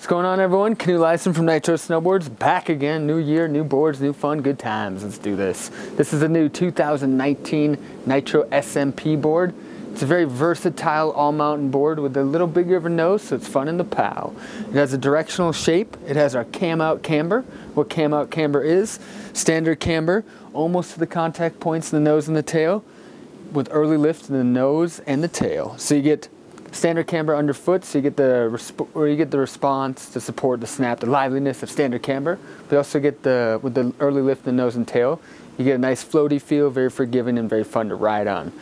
What's going on everyone? Canoe Lyson from Nitro Snowboards back again. New year, new boards, new fun, good times. Let's do this. This is a new 2019 Nitro SMP board. It's a very versatile all mountain board with a little bigger of a nose so it's fun in the POW. It has a directional shape. It has our cam out camber. What cam out camber is, standard camber, almost to the contact points in the nose and the tail with early lift in the nose and the tail. So you get standard camber underfoot, so you get the or you get the response to support the snap, the liveliness of standard camber. But you also get the with the early lift in the nose and tail, you get a nice floaty feel, very forgiving and very fun to ride on.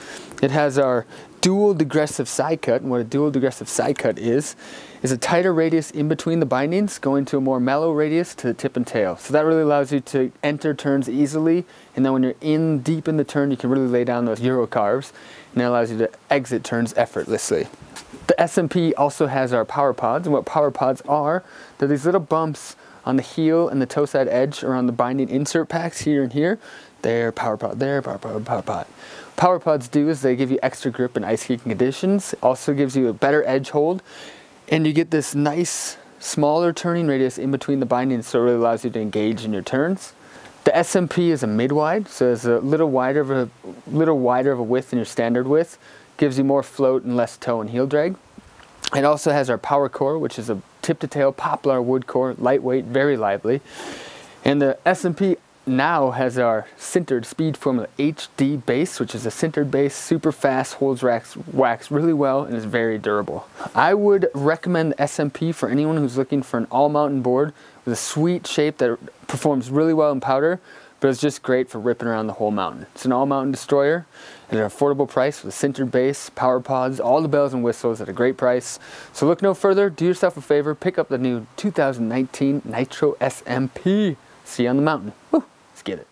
It has our dual degressive side cut, and what a dual degressive side cut is, is a tighter radius in between the bindings, going to a more mellow radius to the tip and tail. So that really allows you to enter turns easily, and then when you're in deep in the turn, you can really lay down those Euro carves, and it allows you to exit turns effortlessly. The SMP also has our power pods, and what power pods are, they're these little bumps on the heel and the toe side edge around the binding insert packs here and here. There, power pod, there, power pod, power pod. Power pods do is they give you extra grip in ice skating conditions. Also gives you a better edge hold, and you get this nice smaller turning radius in between the bindings, so it really allows you to engage in your turns. The SMP is a mid-wide, so it's a little wider of a little wider of a width than your standard width, gives you more float and less toe and heel drag. It also has our power core, which is a tip to tail poplar wood core, lightweight, very lively. And the SMP now has our sintered speed formula HD base, which is a sintered base, super fast, holds wax, wax really well, and is very durable. I would recommend the SMP for anyone who's looking for an all mountain board with a sweet shape that performs really well in powder, but it's just great for ripping around the whole mountain. It's an all-mountain destroyer at an affordable price with sintered base, power pods, all the bells and whistles at a great price. So look no further, do yourself a favor, pick up the new 2019 Nitro SMP. See you on the mountain. Woo, let's get it.